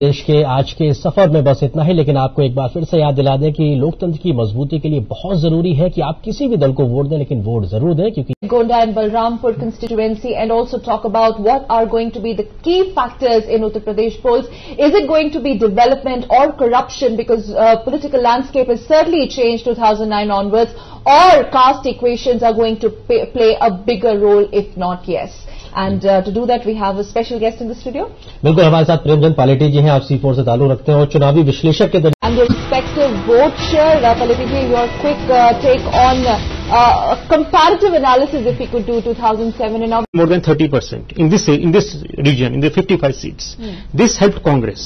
देश के आज के सफ़र में बस इतना है, लेकिन आपको एक बार फिर से याद दिला दें कि लोकतंत्र की मजबूती के लिए बहुत ज़रूरी है कि आप किसी भी दल को वोट दें, लेकिन वोट ज़रूर दें, क्योंकि Gonda and Balrampur constituency and also talk about what are going to be the key factors in Uttar Pradesh polls is it going to be development or corruption because political landscape is certainly change two thousand nine onwards or caste equation are going to play a bigger role if not yes And uh, to do that we have a special guest in the studio. बिल्कुल हमारे साथ प्रेमचंद पालेटी जी हैं आप सी four से ताल्लुक रखते हैं और चुनावी विश्लेषक के And the respective vote share, uh, Paletiji, your quick uh, take on uh, a comparative analysis if we could do 2007 and now. more than 30% in this in this region, in the 55 seats. This helped Congress.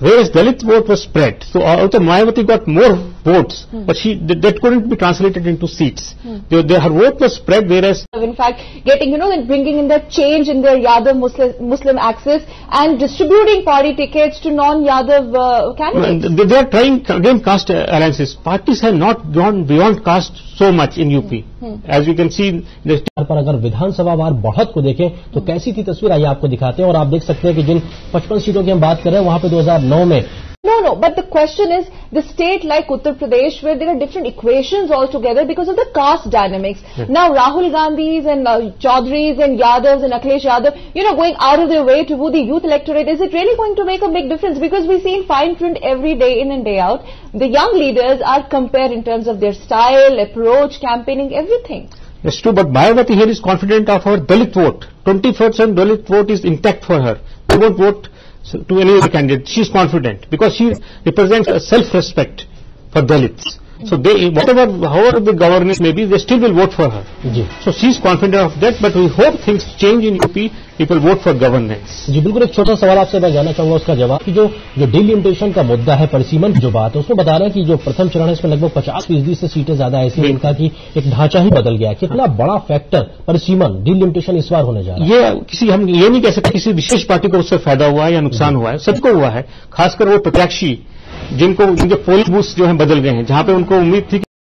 Whereas Dalit vote was spread, so although Mayawati got more votes, hmm. but she that, that couldn't be translated into seats. The- the- her vote was spread, whereas in fact, getting, you know, then bringing in that change in their Yadav Muslim, Muslim axis and distributing party tickets to non-Yadav uh, candidates. they, they are trying again caste alliances. Parties have not gone beyond caste so much in UP. hmm. As you can see, the पर अगर विधानसभा वार बढ़त को देखें तो कैसी थी तस्वीर आइए आपको दिखाते हैं और आप देख सकते हैं कि जिन 55 सीटों की हम बात कर रहे हैं वहाँ पे 2009 में No, no, but the question is the state like Uttar Pradesh where there are different equations altogether because of the caste dynamics. Now Rahul Gandhi's and uh, Chaudhry's and Yadav's and Akhilesh Yadav, you know, going out of their way to woo the youth electorate, is it really going to make a big difference? Because we see in fine print every day in and day out, the young leaders are compared in terms of their style, approach, campaigning, everything. That's true, but Mayawati here is confident of her Dalit vote. 20% Dalit vote is intact for her. They won't vote to any other candidate. She is confident because she represents a self-respect for Dalits. So they, whatever, however the governance may be, they still will vote for her. Ji So she is confident of that, but we hope things change in UP. People vote for governance. जी बिल्कुल एक छोटा सवाल आपसे मैं जानना चाहूँगा उसका जवाब कि जो जो डिलिमिटेशन का मुद्दा है परिसीमन जो बात है उसमें बता रहे हैं कि जो प्रथम चरण है इसमें लगभग 50 फ़ीसदी से सीटें ज़्यादा ऐसी हैं इनका कि एक ढांचा ही बदल गया कितना बड़ा फैक्टर परिसीमन डिलिमिटेशन इस बार होने जा रहा है ये किसी हम ये नहीं कह सकते किसी विशेष पार्टी को उससे फ़ायदा हुआ है या नुकसान हुआ है सबको हुआ है खासकर वो प्रत्याशी जिनको, उनके पोलिंग बूथ जो है बदल गए हैं, जहाँ पे उनको उम्मीद थी कि